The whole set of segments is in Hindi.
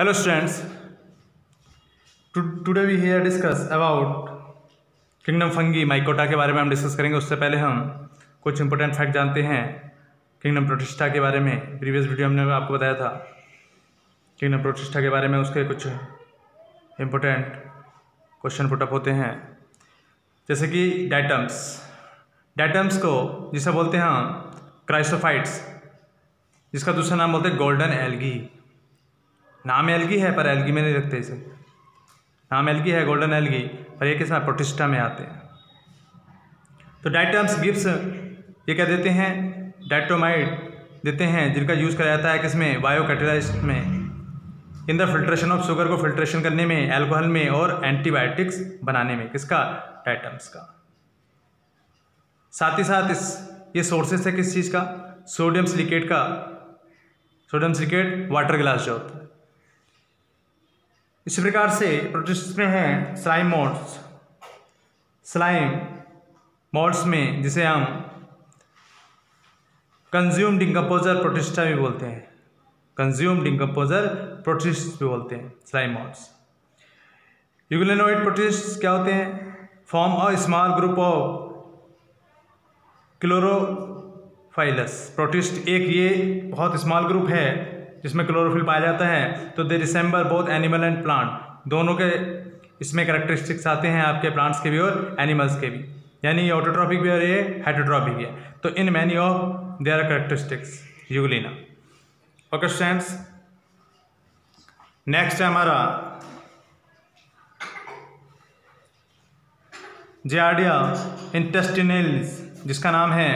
Students. To- Today we here discuss about kingdom fungi mycota के बारे में हम डिस्कस करेंगे। उससे पहले हम कुछ इंपॉर्टेंट फैक्ट जानते हैं किंगडम प्रोटिस्टा के बारे में। प्रीवियस वीडियो हमने आपको बताया था। किंगडम प्रोटिस्टा के बारे में उसके कुछ इम्पोर्टेंट क्वेश्चन पुटअप होते हैं। जैसे कि डाइटम्स डाइटम्स को जिसे बोलते हैं हम क्राइसोफाइट्स जिसका दूसरा नाम बोलते हैं गोल्डन एल्गी नाम एलगी है, पर एलगी में नहीं रखते इसे। नाम एल्गी है गोल्डन एलगी पर ये किसमें प्रोटिस्टा में आते हैं। तो डाइटम्स गिप्स ये क्या देते हैं? डाइटोमाइड देते हैं, जिनका यूज़ करा जाता है किसमें बायो कैटेलाइस्ट में। In the filtration of sugar को फिल्ट्रेशन करने में एल्कोहल में और एंटीबायोटिक्स बनाने में। किसका? डाइटम्स का। साथ ही साथ इस, ये सोर्सेस है किस चीज़ का? सोडियम सिलिकेट का। सोडियम सिलिकेट वाटर ग्लास जो होता है। इसी प्रकार से प्रोटिस्ट में हैं स्लाइम मोड्स स्लाइम मोड्स में जिसे हम कंज्यूम डिकम्पोजर प्रोटिस्टा भी बोलते हैं। कंज्यूम डिकम्पोजर प्रोटिस्ट भी बोलते हैं स्लाइम मोड्स यूग्लेनोइड प्रोटिस्ट क्या होते हैं? Form a small group of chlorophyllous protist एक ये बहुत स्मॉल ग्रुप है। जिसमें क्लोरोफिल पाया जाता है तो they resemble both animal and plant दोनों के इसमें करेक्टरिस्टिक्स आते हैं आपके प्लांट्स के भी और एनिमल्स के भी. यानी ये ऑटोट्रॉपिक भी और ये हाइड्रोट्रॉपिक है. तो in many of their characteristics euglena okay students next है हमारा जियाडिया इंटेस्टिनल्स जिसका नाम है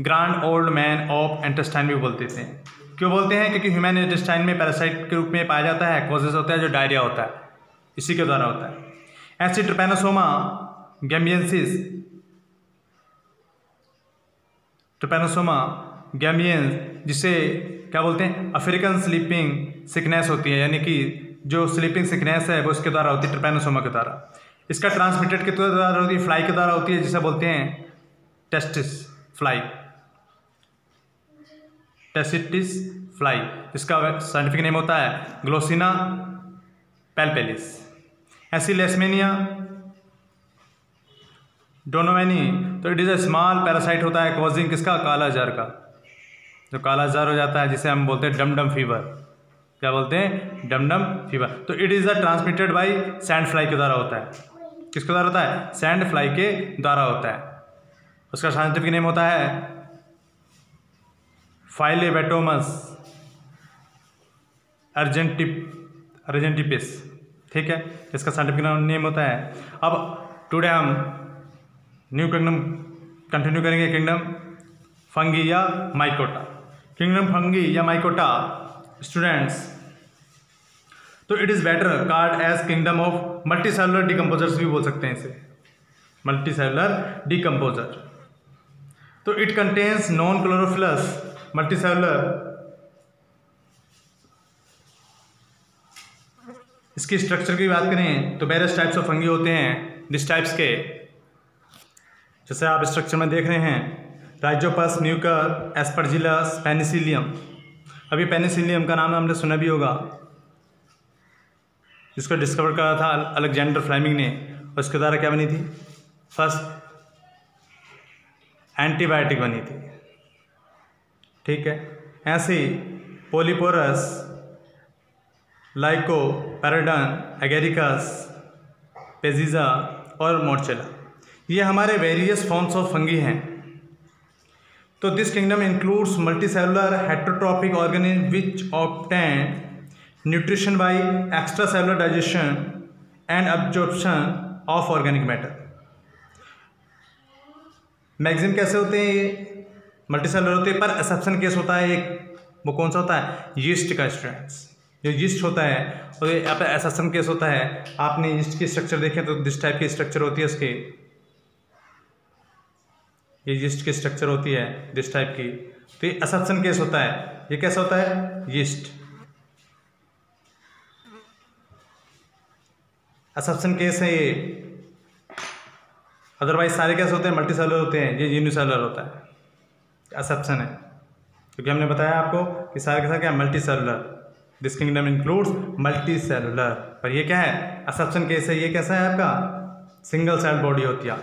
grand old man of intestine भी बोलते थे. क्यों बोलते हैं? क्योंकि ह्यूमन इंटेस्टाइन में पैरासाइट के रूप में पाया जाता है कॉजेज होता है, जो डायरिया होता है। इसी के द्वारा होता है। ऐसी ट्रिपेनोसोमा गैम्बियंसिस ट्रिपेनोसोमा गैम्बियंस जिसे क्या बोलते हैं? अफ्रीकन स्लीपिंग सिकनेस होती है, यानी कि जो स्लीपिंग सिकनेस है, वो इसके द्वारा होती है ट्रिपेनोसोमा के द्वारा। इसका ट्रांसमिटेड के द्वारा होती है? फ्लाई के द्वारा होती है, जिसे बोलते हैं टेस्टिस फ्लाई टेसिटिस फ्लाई इसका साइंटिफिक नेम होता है ग्लोसिना पेलपेलिस ऐसी लेसमेनिया डोनोवेनी तो it is a small parasite होता है कॉजिंग किसका? काला जार का। जो काला जार हो जाता है, जिसे हम बोलते हैं डमडम फीवर क्या बोलते हैं? डमडम फीवर तो it is a transmitted by sand fly के द्वारा होता है। किसके द्वारा होता है? सैंड फ्लाई के द्वारा होता है। उसका साइंटिफिक नेम होता है फाइलेबेटोमस अर्जेंटिप अर्जेंटिपिस ठीक है? इसका साइंटिफिक नेम होता है। अब टुडे हम न्यू किंगडम कंटिन्यू करेंगे किंगडम फंगी या माइकोटा किंगडम फंगी या माइकोटा स्टूडेंट्स तो it is better called as kingdom of multi cellular decomposers भी बोल सकते हैं इसे। मल्टी सेलुलर डिकम्पोजर तो it contains non chlorophyllous multi cellular इसकी स्ट्रक्चर की बात करें तो वेरियस टाइप्स ऑफ़ फंगी होते हैं डिस टाइप्स के। जैसे आप स्ट्रक्चर में देख रहे हैं राइजोपस म्यूकर एस्परजिलस पेनिसिलियम अभी पेनिसिलियम का नाम हमने सुना भी होगा। जिसको डिस्कवर करा था अलेक्जेंडर फ्लेमिंग ने, और उसके द्वारा क्या बनी थी? फ़र्स्ट एंटीबायोटिक बनी थी। ठीक है? ऐसे पोलिपोरस लाइको पैराडन एगेरिकस पेजिजा और मोर्चेला ये हमारे वेरियस फॉर्म्स ऑफ़ फंगी हैं। तो this kingdom includes multi cellular heterotrophic organism which obtain nutrition by extra cellular digestion and absorption of organic matter मैगजिम कैसे होते हैं ये? मल्टी सेलुलर होते पर एक्सेप्शन केस होता है, एक वो कौन सा होता है? यीस्ट का स्ट्रेंट्स जो यीस्ट होता है, और यहाँ पर एक्सेप्शन केस होता है। आपने यीस्ट की स्ट्रक्चर देखे तो दिस टाइप की स्ट्रक्चर होती है उसके। ये यीस्ट की स्ट्रक्चर होती है दिस टाइप की। तो ये एक्सेप्शन केस होता है। ये कैसा होता है? यीस्ट। एक्सेप्शन केस है ये। अदरवाइज़ सारे कैसे होते हैं? मल्टी सेलुलर होते हैं। ये यूनिसेलुलर होता है। एक्सेप्शन है। क्योंकि हमने बताया आपको कि सारे के सारे क्या? Multi cellular this kingdom includes multi cellular पर ये क्या है? असप्शन केस है। ये कैसा है आपका? सिंगल सेल बॉडी होती है।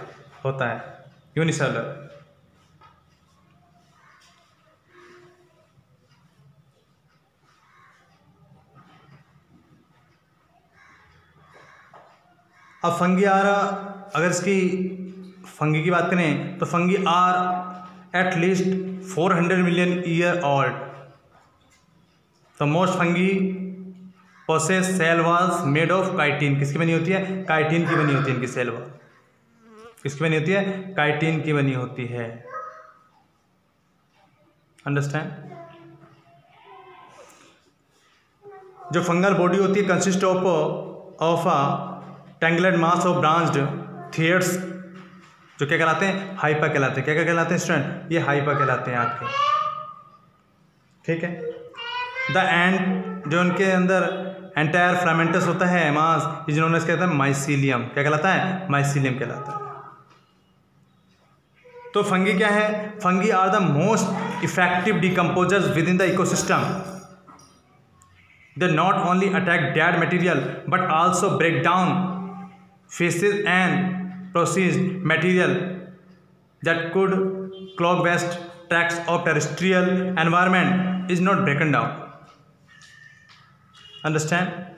होता है। यूनिसेलुलर अब फंगी आर अगर इसकी फंगी की बात करें तो fungi are at least 400 million year old the most fungi possess cell walls made of chitin किसकी बनी होती है? काइटिन की बनी होती है इनकी सेल वॉल किसकी बनी होती है? काइटिन की बनी होती है. अंडरस्टैंड जो फंगल बॉडी होती है consist of of a tangled mass of branched threads जो क्या कहलाते हैं? हाइपा कहलाते हैं। क्या क्या कहलाते हैं स्टूडेंट ये हाइपा कहलाते हैं आपके। ठीक है? द एंड जो उनके अंदर एंटायर फ्रामेंटस होता है मास जिन्होंने कहता है माइसीलियम क्या कहलाता है? माइसीलियम कहलाता है। तो फंगी क्या है? Fungi are the most effective decomposers within the ecosystem they not only attack dead material but also break down feces and process material that could clog vast tracts of terrestrial environment is not broken down understand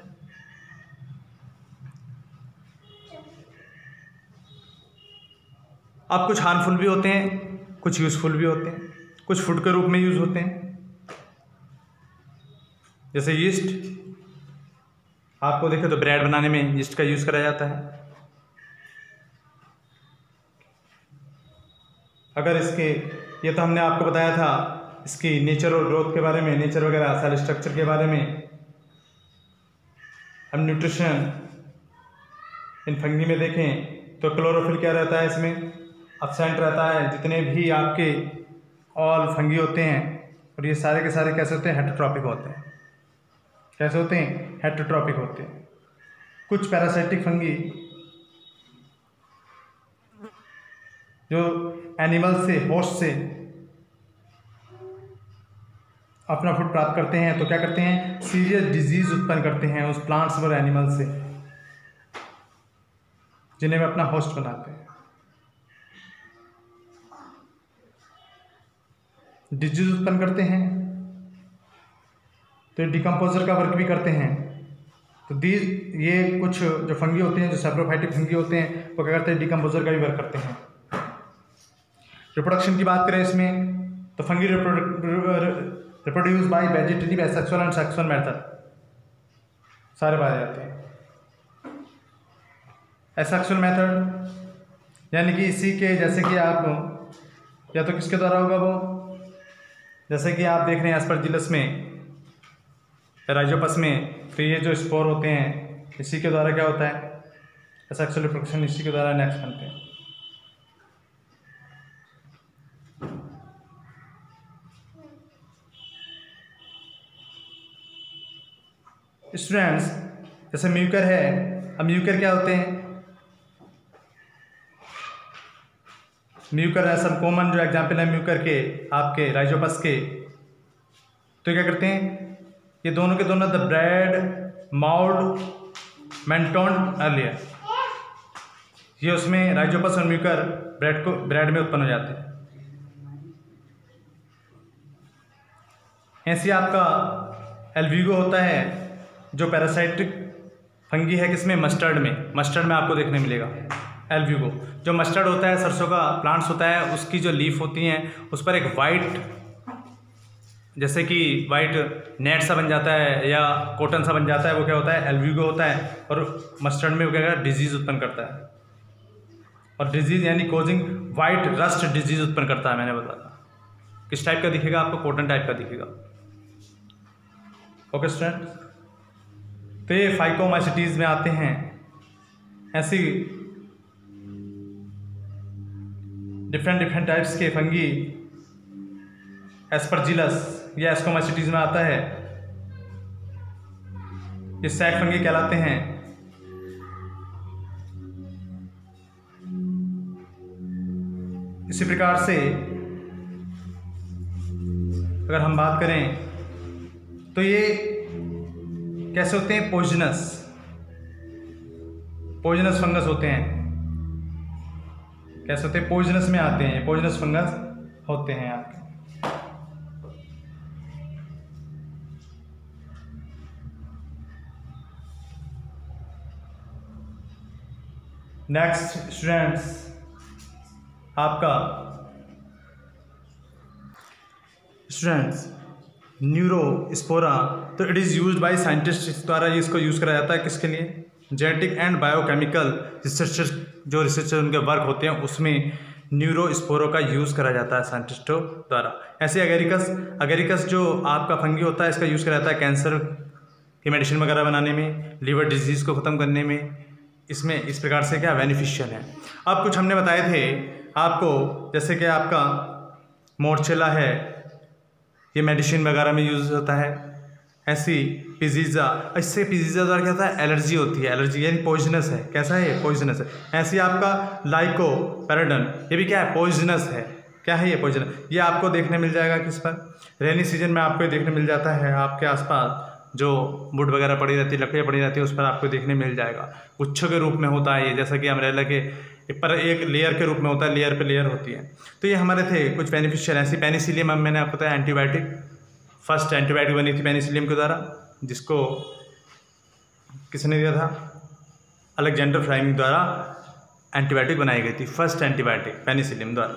आप कुछ हार्मफुल भी होते हैं, कुछ यूजफुल भी होते हैं, कुछ फ़ूड के रूप में यूज़ होते हैं। जैसे यीस्ट आपको देखे तो ब्रेड बनाने में यीस्ट का यूज़ करा जाता है। अगर इसके, ये तो हमने आपको बताया था, इसकी नेचर और ग्रोथ के बारे में नेचर वगैरह सेल स्ट्रक्चर के बारे में। हम न्यूट्रिशन इन फंगी में देखें तो क्लोरोफिल क्या रहता है इसमें? अपसेंट रहता है। जितने भी आपके ऑल फंगी होते हैं, और ये सारे के सारे कैसे होते हैं? हेट्रोट्रॉपिक होते हैं। कैसे होते हैं? हेट्रोट्रॉपिक होते हैं। कुछ पैरासाइटिक फंगी जो एनिमल से होस्ट से अपना फ़ूड प्राप्त करते हैं तो क्या करते हैं? सीरियस डिज़ीज़ उत्पन्न करते हैं उस प्लांट्स और एनिमल से, जिन्हें वे अपना होस्ट बनाते हैं। डिज़ीज़ उत्पन्न करते हैं तो डिकम्पोजर का वर्क भी करते हैं। तो दी ये कुछ जो फंगी होते हैं, जो सेप्रोफाइटिक फंगी होते हैं, वो क्या करते हैं? डिकम्पोजर का भी वर्क करते हैं। रिप्रोडक्शन की बात करें इसमें तो fungi reproduce by vegetative asexual and sexual method सारे पाए जाते हैं। एसेक्सुअल मेथड यानी कि इसी के, जैसे कि आप, या तो किसके द्वारा होगा वो? जैसे कि आप देख रहे हैं एस्परजिलस में राइजोपस में तो ये जो स्पोर होते हैं, इसी के द्वारा क्या होता है? एसेक्सुअल रिप्रोडक्शन इसी के द्वारा नेक्स्ट बनते हैं। स्टूडेंट्स, जैसे म्यूकर है, अब म्यूकर क्या होते हैं? म्यूकर है सब कॉमन जो एग्ज़ाम्पल है म्यूकर के, आपके राइजोपस के तो क्या करते हैं? ये दोनों के दोनों the bread mould mentioned earlier ये उसमें राइजोपस और म्यूकर ब्रेड को ब्रेड में उत्पन्न हो जाते हैं। ऐसे आपका एल्वीगो होता है जो पैरासाइटिक फंगी है किसमें? मस्टर्ड में। मस्टर्ड में आपको देखने मिलेगा। एल्व्यूगो जो मस्टर्ड होता है, सरसों का प्लांट्स होता है, उसकी जो लीफ होती हैं, उस पर एक वाइट जैसे कि वाइट नेट सा बन जाता है या कॉटन सा बन जाता है, वो क्या होता है? एल्व्यूगो होता है और मस्टर्ड में वो क्या डिज़ीज़ उत्पन्न करता है। और डिज़ीज़ यानी कोजिंग वाइट रस्ट डिज़ीज़ उत्पन्न करता है, मैंने बताया। किस टाइप का दिखेगा आपको? कॉटन टाइप का दिखेगा। ओके स्टूडेंट तो ये फाइकोमाइसिटीज़ में आते हैं। ऐसी डिफरेंट डिफरेंट टाइप्स के फंगी एस्परजिलस या एस्कोमाइसिटीज़ में आता है। ये सैक फंगी कहलाते हैं। इसी प्रकार से अगर हम बात करें तो ये कैसे होते हैं? पोजनस पोजनस फंगस होते हैं। कैसे होते हैं? पोजनस में आते हैं। पोजनस फंगस होते हैं आपके। नेक्स्ट स्टूडेंट्स आपका। स्टूडेंट्स न्यूरो स्पोरा तो it is use by scientist द्वारा इसको यूज़ करा जाता है किसके लिए? जेनेटिक एंड बायोकेमिकल रिसर्चर जो रिसर्चर उनके वर्क होते हैं, उसमें न्यूरो स्पोरो का यूज़ करा जाता है साइंटिस्टों द्वारा। ऐसे अगेरिकस अगेरिकस जो आपका फंगी होता है, इसका यूज़ करा जाता है कैंसर की मेडिसिन वगैरह बनाने में लीवर डिज़ीज़ को ख़त्म करने में। इसमें इस प्रकार से क्या बेनिफिशियल है? अब कुछ हमने बताए थे आपको, जैसे कि आपका मोर्चेला है, ये मेडिसिन वगैरह में यूज़ होता है। ऐसी पिजीज़ा इससे पिजीज़ा द्वारा क्या होता है एलर्जी होती है। एलर्जी यानी पॉइजनस है। कैसा है ये? पॉइजनस है। ऐसी आपका लाइको पैराडन ये भी क्या है? पॉइजनस है। क्या है ये पॉइजन ये आपको देखने मिल जाएगा किस पर? रेनी सीज़न में आपको देखने मिल जाता है। आपके आसपास जो बुट वगैरह पड़ी रहती है लकड़ियाँ पड़ी रहती है, उस पर आपको देखने मिल जाएगा। गुच्छों के रूप में होता है ये। जैसा कि अमरेला के पर एक लेयर के रूप में होता है। लेयर पे लेयर होती है। तो ये हमारे थे कुछ बेनिफिशियल ऐसी पेनिसिलियम मैंने आपको बताया एंटीबायोटिक फ़र्स्ट एंटीबायोटिक बनी थी पेनिसिलियम के द्वारा, जिसको किसने दिया था? अलेक्जेंडर फ्राइमिंग द्वारा एंटीबायोटिक बनाई गई थी, फ़र्स्ट एंटीबायोटिक पेनिसिलियम द्वारा।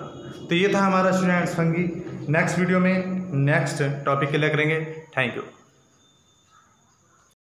तो ये था हमारा स्टूडेंट्स फंगी नेक्स्ट वीडियो में नेक्स्ट टॉपिक के लिए करेंगे। Thank you.